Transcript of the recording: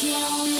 kill me.